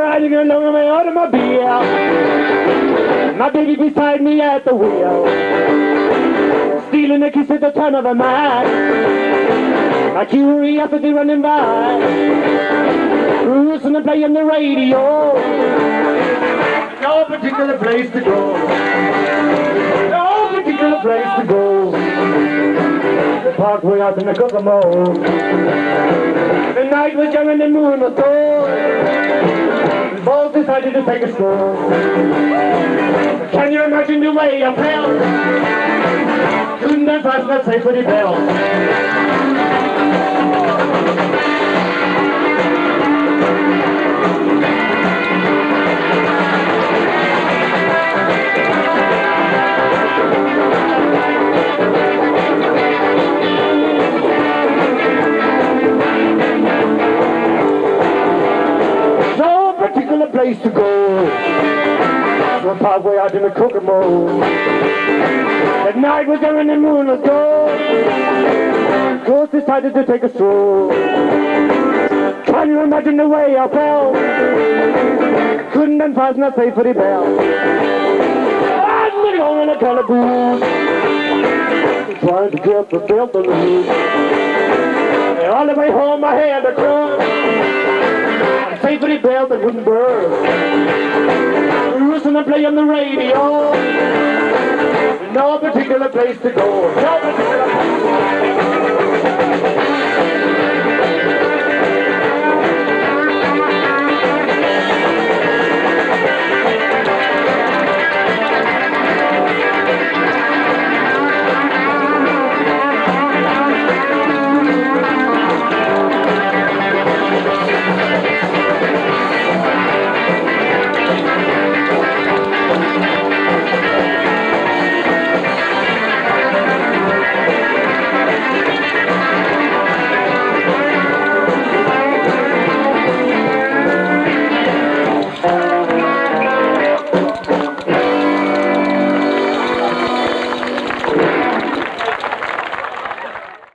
Riding along in my automobile, my baby beside me at the wheel, stealing a kiss at the turn of a mile. my curiosity running by, cruising and playing the radio, no particular place to go, no particular place to go, the parkway out in the Kokomo. Night was young and the moon was. We both decided to take a stroll. Can you imagine the way I felt? Couldn't have passed that safety belt. Particular place to go. So I'm halfway out in the Kokomo. At night was young and the moon was gold. Ghost decided to take a stroll. Can you imagine the way I felt? Couldn't unfasten a safety belt. I'm living on in a calaboose. Trying to get the belt on the roof. And all the way home I had to cry favorite bell that wouldn't burn. We and gonna play on the radio. No particular place to go. No particular place to go.